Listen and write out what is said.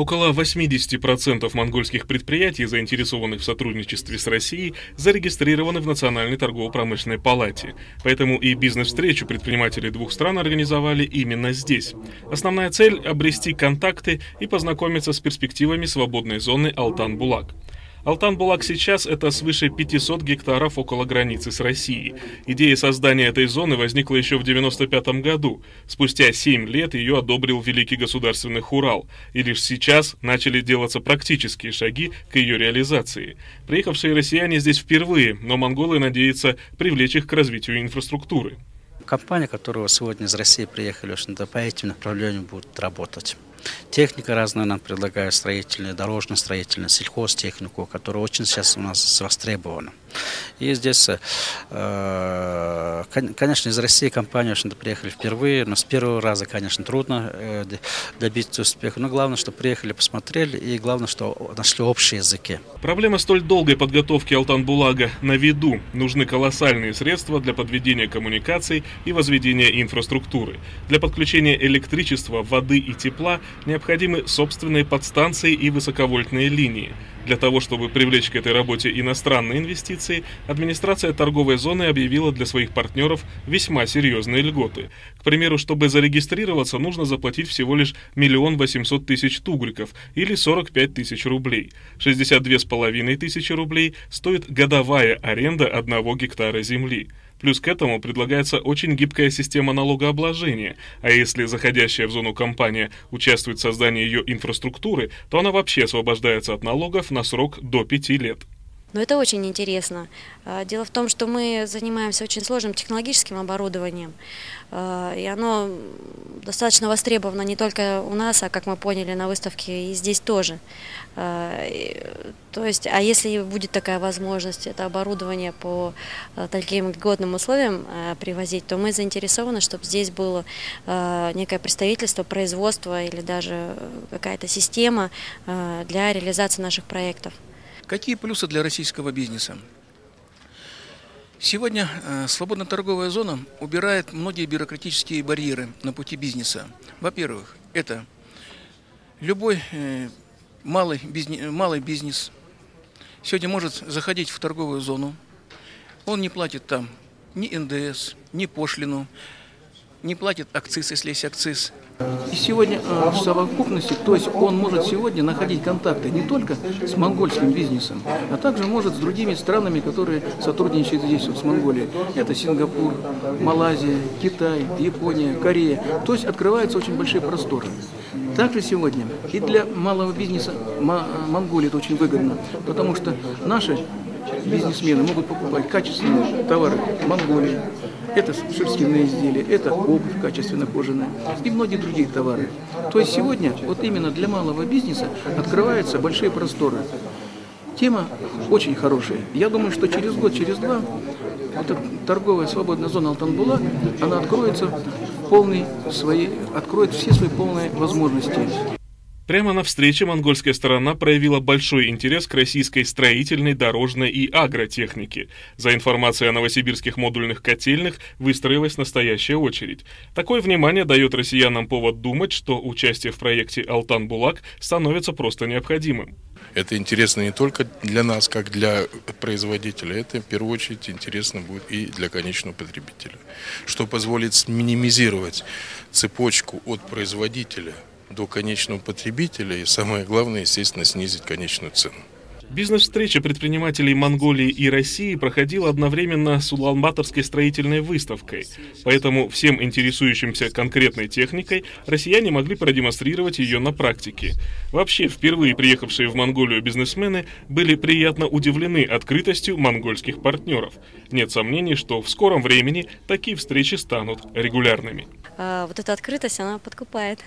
Около 80% монгольских предприятий, заинтересованных в сотрудничестве с Россией, зарегистрированы в Национальной торгово-промышленной палате. Поэтому и бизнес-встречу предприниматели двух стран организовали именно здесь. Основная цель – обрести контакты и познакомиться с перспективами свободной зоны Алтан-Булак. Алтан-Булак сейчас это свыше 500 гектаров около границы с Россией. Идея создания этой зоны возникла еще в 1995 году. Спустя 7 лет ее одобрил Великий Государственный Хурал, и лишь сейчас начали делаться практические шаги к ее реализации. Приехавшие россияне здесь впервые, но монголы надеются привлечь их к развитию инфраструктуры. Компания, которая сегодня из России приехали, по этим направлениям будет работать. Техника разная нам предлагают, строительная, дорожно-строительная, сельхозтехнику, которая очень сейчас у нас востребована. И здесь, э, конечно, из России компания, что приехали впервые, но с первого раза, конечно, трудно э, добиться успеха. Но главное, что приехали, посмотрели, и главное, что нашли общие языки. Проблема столь долгой подготовки Алтан-Булага на виду. Нужны колоссальные средства для подведения коммуникаций и возведения инфраструктуры. Для подключения электричества, воды и тепла необходимы собственные подстанции и высоковольтные линии. Для того, чтобы привлечь к этой работе иностранные инвестиции, администрация торговой зоны объявила для своих партнеров весьма серьезные льготы. К примеру, чтобы зарегистрироваться, нужно заплатить всего лишь миллион восемьсот тысяч тугриков или 45 тысяч рублей. 62 с половиной тысячи рублей стоит годовая аренда одного гектара земли. Плюс к этому предлагается очень гибкая система налогообложения, а если заходящая в зону компания участвует в создании ее инфраструктуры, то она вообще освобождается от налогов на срок до 5 лет. Но это очень интересно. А, дело в том, что мы занимаемся очень сложным технологическим оборудованием, а, и оно достаточно востребовано не только у нас, а как мы поняли на выставке и здесь тоже. А, то есть, а если будет такая возможность это оборудование по таким годным условиям привозить, то мы заинтересованы, чтобы здесь было некое представительство, производство или даже какая-то система для реализации наших проектов. Какие плюсы для российского бизнеса? Сегодня э, свободная торговая зона убирает многие бюрократические барьеры на пути бизнеса. Во-первых, это любой э, малый малый бизнес сегодня может заходить в торговую зону. Он не платит там ни НДС, ни пошлину, не платит акциз, если есть акциз. И сегодня э, в совокупности, то есть он может сегодня находить контакты не только с монгольским бизнесом, а также может с другими странами, которые сотрудничают здесь, вот с Монголией. Это Сингапур, Малайзия, Китай, Япония, Корея. То есть открываются очень большие просторы. Также сегодня и для малого бизнеса Монголии это очень выгодно, потому что наши бизнесмены могут покупать качественные товары Монголии, это шерстяные изделия, это обувь качественно кожаная и многие другие товары. То есть сегодня вот именно для малого бизнеса открываются большие просторы. Тема очень хорошая. Я думаю, что через год, через два эта торговая свободная зона Алтанбула, она откроется полной своей, откроет все свои полные возможности. Прямо на встрече монгольская сторона проявила большой интерес к российской строительной, дорожной и агротехнике. За информацией о новосибирских модульных котельных выстроилась настоящая очередь. Такое внимание дает россиянам повод думать, что участие в проекте «Алтан-Булак» становится просто необходимым. Это интересно не только для нас, как для производителя, это в первую очередь интересно будет и для конечного потребителя, что позволит минимизировать цепочку от производителя – до конечного потребителя и самое главное, естественно, снизить конечную цену. Бизнес-встреча предпринимателей Монголии и России проходила одновременно с Улан-Баторской строительной выставкой, поэтому всем интересующимся конкретной техникой россияне могли продемонстрировать ее на практике. Вообще, впервые приехавшие в Монголию бизнесмены были приятно удивлены открытостью монгольских партнеров. Нет сомнений, что в скором времени такие встречи станут регулярными. А, вот эта открытость, она подкупает.